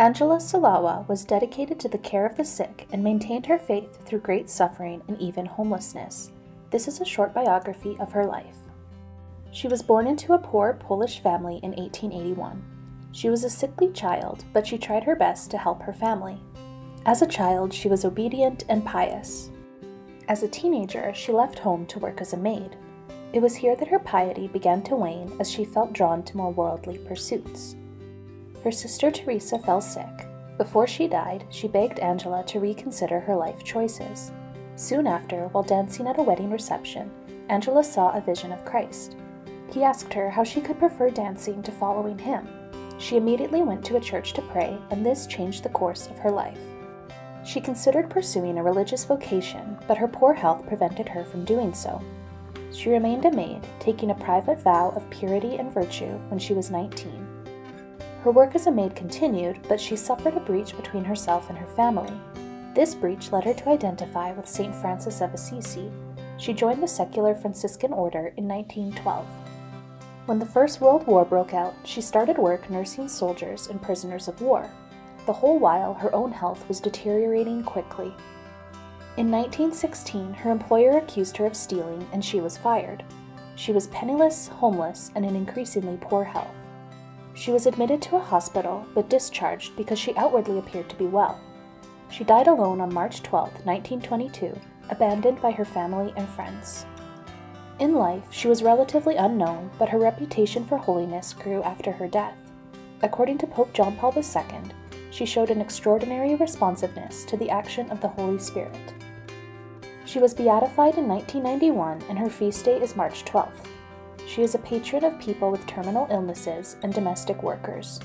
Angela Salawa was dedicated to the care of the sick and maintained her faith through great suffering and even homelessness. This is a short biography of her life. She was born into a poor Polish family in 1881. She was a sickly child, but she tried her best to help her family. As a child, she was obedient and pious. As a teenager, she left home to work as a maid. It was here that her piety began to wane as she felt drawn to more worldly pursuits. Her sister Teresa fell sick. Before she died, she begged Angela to reconsider her life choices. Soon after, while dancing at a wedding reception, Angela saw a vision of Christ. He asked her how she could prefer dancing to following him. She immediately went to a church to pray, and this changed the course of her life. She considered pursuing a religious vocation, but her poor health prevented her from doing so. She remained a maid, taking a private vow of purity and virtue when she was 19. Her work as a maid continued, but she suffered a breach between herself and her family. This breach led her to identify with St. Francis of Assisi. She joined the secular Franciscan order in 1912. When the First World War broke out, she started work nursing soldiers and prisoners of war. The whole while, her own health was deteriorating quickly. In 1916, her employer accused her of stealing and she was fired. She was penniless, homeless, and in increasingly poor health. She was admitted to a hospital but discharged because she outwardly appeared to be well. She died alone on March 12, 1922, abandoned by her family and friends. In life, she was relatively unknown, but her reputation for holiness grew after her death. According to Pope John Paul II, she showed an extraordinary responsiveness to the action of the Holy Spirit. She was beatified in 1991 and her feast day is March 12th. She is a patron of people with terminal illnesses and domestic workers.